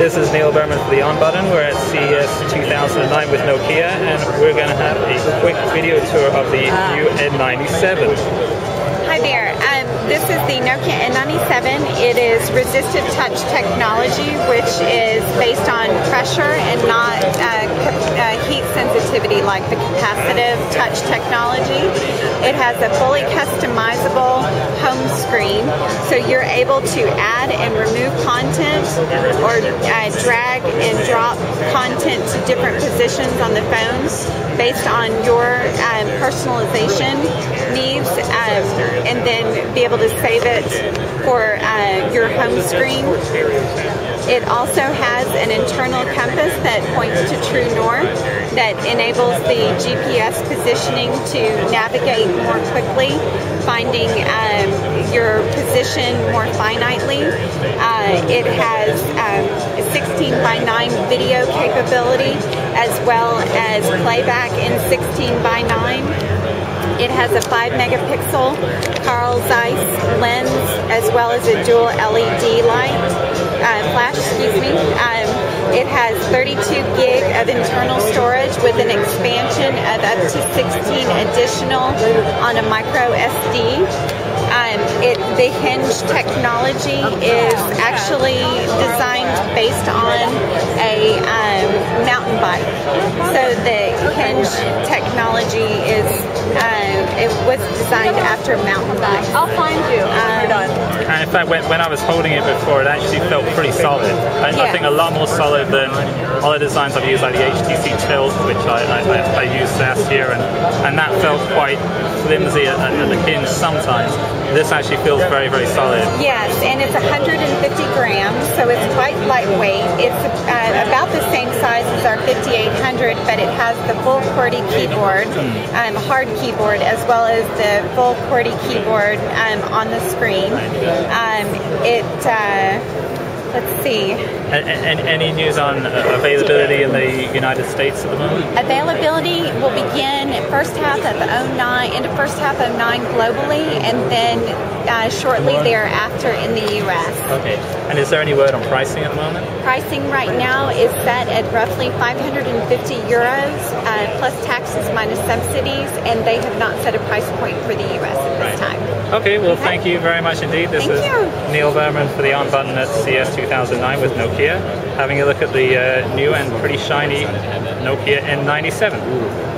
This is Neil Berman for the On Button. We're at CES 2009 with Nokia, and we're going to have a quick video tour of the new N97. Hi there. Um, this is the Nokia N97. It is resistive touch technology, which is based on pressure and not uh, uh, heat sensitivity like the capacitive touch technology. It has a fully customizable home so you're able to add and remove content or uh, drag and drop content to different positions on the phones based on your um, personalization needs, um, and then be able to save it for uh, your home screen. It also has an internal compass that points to true north that enables the GPS positioning to navigate more quickly, finding um, your position more finitely. Uh, it has um, 16 by 9 video capability as well as playback in 16 by 9. It has a 5 megapixel Carl Zeiss lens as well as a dual LED light, 32 gig of internal storage with an expansion of up to 16 additional on a micro SD. Um, it, the hinge technology is actually designed based on a um, mountain bike. So the hinge technology is uh, it was designed after mountain bike. I'll find you. In fact, when, when, I was holding it before, it actually felt pretty solid. I, yeah. I, think a lot more solid than other designs I've used, like the HTC Tilt, which I, I, I used last year, and, and that felt quite flimsy at, at the hinge sometimes. This actually feels very, very solid. Yes, and it's 150 grams, so it's quite lightweight. It's uh, about the same size as our 5800, but it has the full QWERTY keyboard, um, hard keyboard, as well as the full QWERTY keyboard um, on the screen. Um, it uh, Let's see. And, and, any news on availability in the United States at the moment? Availability will begin first half of 09, into first half of 09 globally, and then uh, shortly thereafter in the U.S. Okay. And is there any word on pricing at the moment? Pricing right now is set at roughly 550 euros uh, plus taxes minus subsidies, and they have not set a price point for the U.S. at this time. Okay. Well, okay. thank you very much indeed. This thank is you. Neil Berman for the On Button at CES 2009 with Nokia, having a look at the uh, new and pretty shiny Nokia N97.